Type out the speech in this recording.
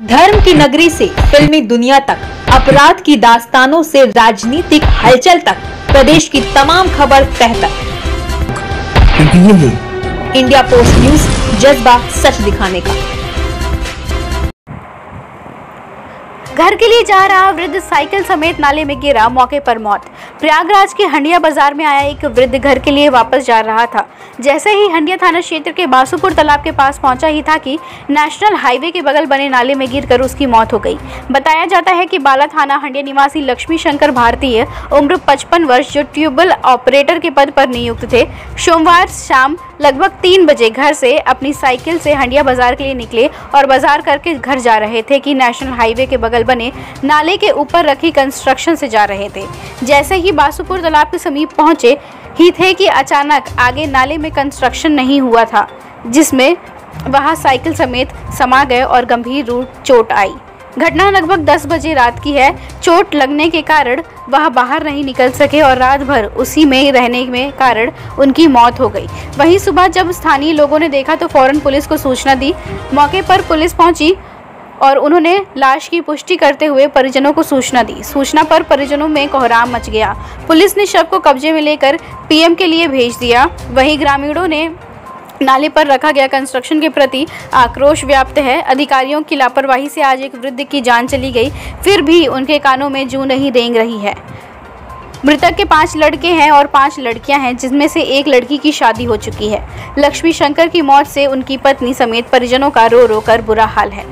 धर्म की नगरी से फिल्मी दुनिया तक अपराध की दास्तानों से राजनीतिक हलचल तक प्रदेश की तमाम खबर तह तक। इंडिया पोस्ट न्यूज़ जज्बा सच दिखाने का। घर के लिए जा रहा वृद्ध साइकिल समेत नाले में गिरा, मौके पर मौत। प्रयागराज के हंडिया बाज़ार में आया एक वृद्ध घर के लिए वापस जा रहा था। जैसे ही हंडिया थाना क्षेत्र के बासुपुर तालाब के पास पहुँचा, ही था कि नेशनल हाईवे के बगल बने नाले में गिरकर उसकी मौत हो गई। बताया जाता है कि बाला थाना हंडिया निवासी लक्ष्मी शंकर भारतीय, उम्र 55 वर्ष, जो ट्यूबवेल ऑपरेटर के पद पर नियुक्त थे, सोमवार शाम लगभग तीन बजे घर से अपनी साइकिल से हंडिया बाज़ार के लिए निकले और बाज़ार करके घर जा रहे थे कि नेशनल हाईवे के बगल बने नाले के ऊपर रखी कंस्ट्रक्शन से जा रहे थे। जैसे ही बासुपुर तालाब के समीप पहुँचे, ही थे कि अचानक आगे नाले में कंस्ट्रक्शन नहीं हुआ था, जिसमें वहाँ साइकिल समेत समा गए और गंभीर रूप चोट आई। घटना लगभग 10 बजे रात की है। चोट लगने के कारण वह बाहर नहीं निकल सके और रात भर उसी में रहने में कारण उनकी मौत हो गई। वहीं सुबह जब स्थानीय लोगों ने देखा तो फ़ौरन पुलिस को सूचना दी। मौके पर पुलिस पहुँची और उन्होंने लाश की पुष्टि करते हुए परिजनों को सूचना दी। सूचना पर परिजनों में कोहराम मच गया। पुलिस ने शव को कब्जे में लेकर पीएम के लिए भेज दिया। वहीं ग्रामीणों ने नाले पर रखा गया कंस्ट्रक्शन के प्रति आक्रोश व्याप्त है। अधिकारियों की लापरवाही से आज एक वृद्ध की जान चली गई, फिर भी उनके कानों में जू नहीं रेंग रही है। मृतक के पाँच लड़के हैं और पाँच लड़कियाँ हैं जिसमें से एक लड़की की शादी हो चुकी है। लक्ष्मी शंकर की मौत से उनकी पत्नी समेत परिजनों का रो रो कर बुरा हाल है।